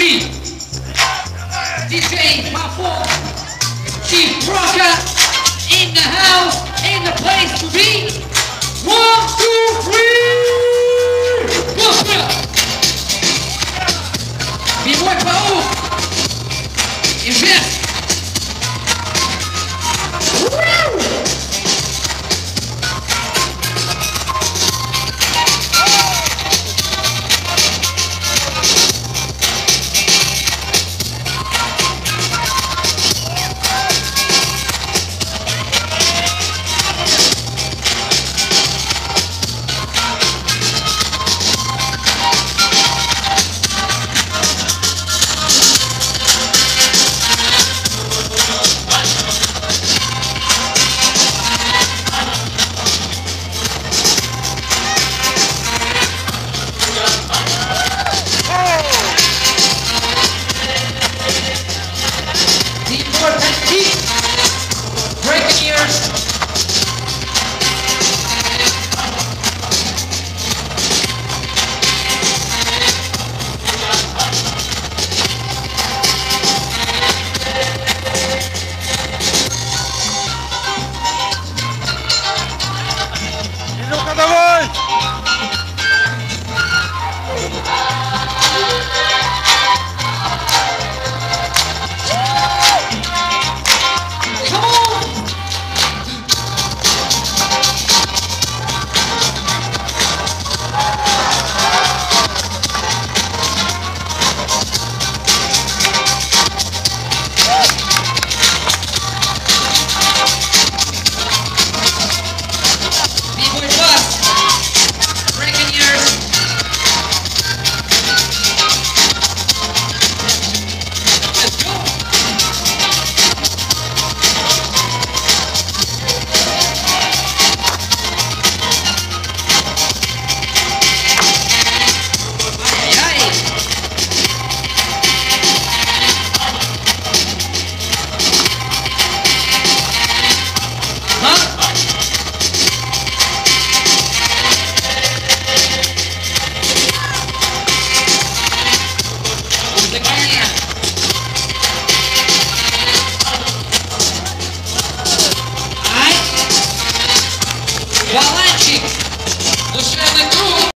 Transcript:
Chief. DJ Mafo, Chief Rocker in the house, in the place to be. One, two, three. Gospel. Mi buen Invest.